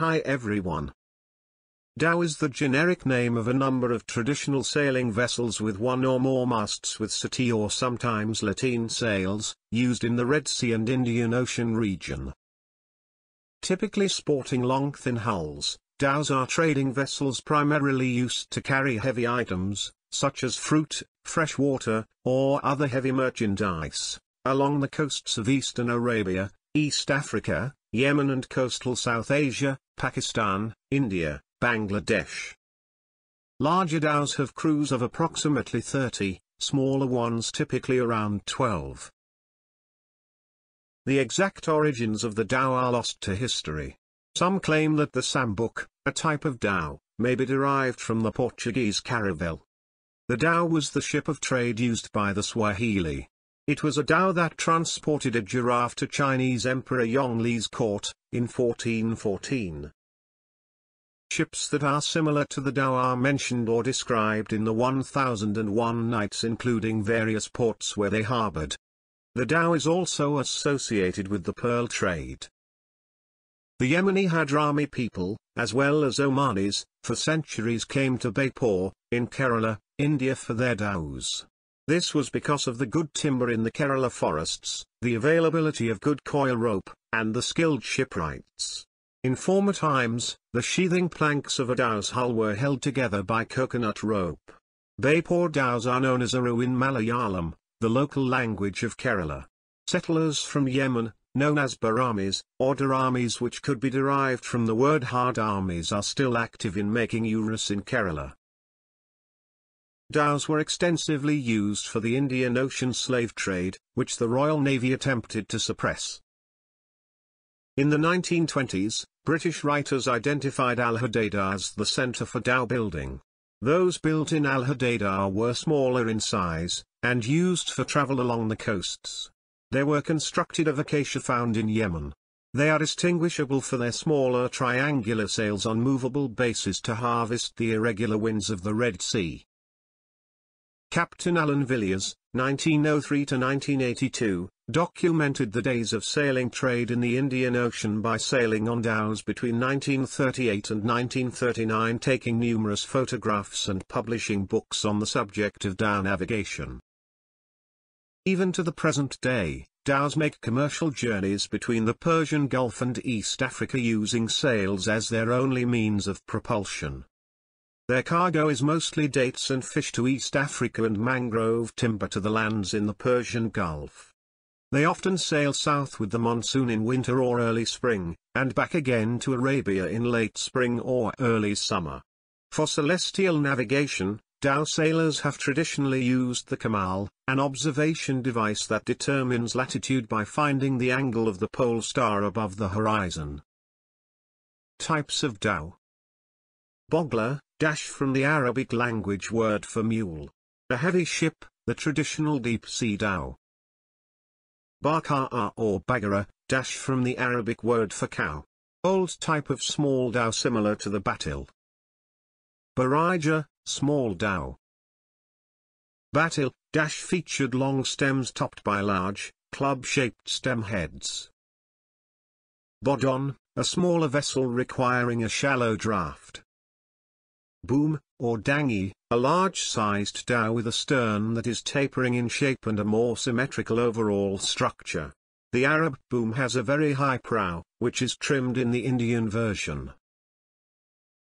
Hi everyone. Dhow is the generic name of a number of traditional sailing vessels with one or more masts with settee or sometimes lateen sails, used in the Red Sea and Indian Ocean region. Typically sporting long thin hulls, dhows are trading vessels primarily used to carry heavy items, such as fruit, fresh water, or other heavy merchandise, along the coasts of eastern Arabia, East Africa, Yemen and coastal South Asia, Pakistan, India, Bangladesh. Larger dhows have crews of approximately 30, smaller ones typically around 12. The exact origins of the dhow are lost to history. Some claim that the sambuk, a type of dhow, may be derived from the Portuguese caravel. The dhow was the ship of trade used by the Swahili. It was a dhow that transported a giraffe to Chinese Emperor Yongle's court, in 1414. Ships that are similar to the dhow are mentioned or described in the 1001 Nights including various ports where they harbored. The dhow is also associated with the pearl trade. The Yemeni Hadrami people, as well as Omanis, for centuries came to Beypore, in Kerala, India for their dhows. This was because of the good timber in the Kerala forests, the availability of good coir rope, and the skilled shipwrights. In former times, the sheathing planks of a dhow's hull were held together by coconut rope. Beypore dhows are known as Aru in Malayalam, the local language of Kerala. Settlers from Yemen, known as Baramis, or Daramis which could be derived from the word Hadramis are still active in making urus in Kerala. Dhows were extensively used for the Indian Ocean slave trade, which the Royal Navy attempted to suppress. In the 1920s, British writers identified Al Hudaida as the center for dhow building. Those built in Al Hudaida were smaller in size, and used for travel along the coasts. They were constructed of acacia found in Yemen. They are distinguishable for their smaller triangular sails on movable bases to harvest the irregular winds of the Red Sea. Captain Alan Villiers, 1903-1982, documented the days of sailing trade in the Indian Ocean by sailing on dhows between 1938 and 1939 taking numerous photographs and publishing books on the subject of dhow navigation. Even to the present day, dhows make commercial journeys between the Persian Gulf and East Africa using sails as their only means of propulsion. Their cargo is mostly dates and fish to East Africa and mangrove timber to the lands in the Persian Gulf. They often sail south with the monsoon in winter or early spring, and back again to Arabia in late spring or early summer. For celestial navigation, dhow sailors have traditionally used the kamal, an observation device that determines latitude by finding the angle of the pole star above the horizon. Types of dhow Baghlah, dash from the Arabic language word for mule. A heavy ship, the traditional deep-sea dhow. Baka'a or baggarah, dash from the Arabic word for cow. Old type of small dhow similar to the battil. Barijah, small dhow. Battil, dash featured long stems topped by large, club-shaped stem heads. Badan, a smaller vessel requiring a shallow draft boom, or dhangi, a large-sized dhow with a stern that is tapering in shape and a more symmetrical overall structure. The Arab boom has a very high prow, which is trimmed in the Indian version.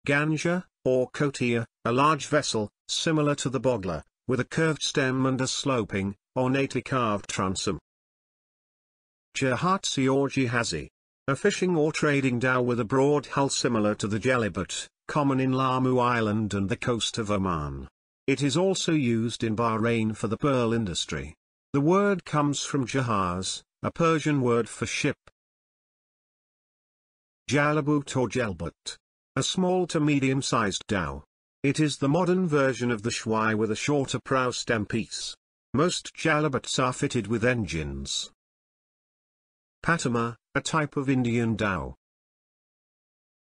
Ghanjah, or kotiya, a large vessel, similar to the baghlah, with a curved stem and a sloping, ornately carved transom. Jahazi or jihazi. A fishing or trading dhow with a broad hull similar to the jaliboot, common in Lamu Island and the coast of Oman. It is also used in Bahrain for the pearl industry. The word comes from jahaz, a Persian word for ship. Jalabut or Jalbut. A small to medium-sized dhow. It is the modern version of the shu'ai with a shorter prow stem piece. Most jalabuts are fitted with engines. Patamar, a type of Indian dhow.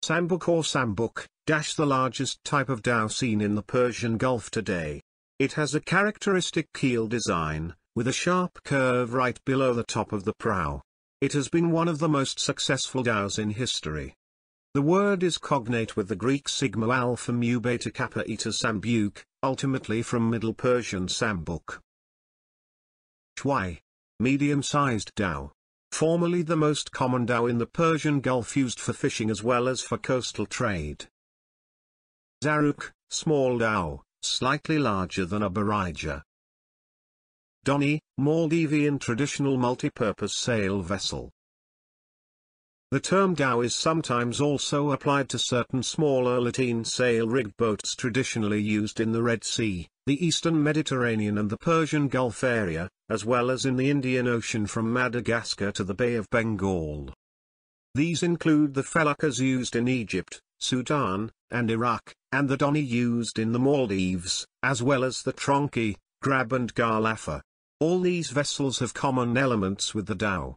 Sambuk or Sambuk, dash the largest type of dhow seen in the Persian Gulf today. It has a characteristic keel design, with a sharp curve right below the top of the prow. It has been one of the most successful dhows in history. The word is cognate with the Greek sigma alpha mu beta kappa eta sambuk, ultimately from Middle Persian sambuk. Shu'ai. Medium-sized dhow. Formerly the most common dhow in the Persian Gulf used for fishing as well as for coastal trade. Zaruq, small dhow, slightly larger than a barijah. Dhoni, Maldivian traditional multi-purpose sail vessel. The term dhow is sometimes also applied to certain smaller lateen sail-rigged boats traditionally used in the Red Sea, the eastern Mediterranean and the Persian Gulf area, as well as in the Indian Ocean from Madagascar to the Bay of Bengal. These include the feluccas used in Egypt, Sudan, and Iraq, and the dhoni used in the Maldives, as well as the tronchi, grab and garlaffa. All these vessels have common elements with the dhow.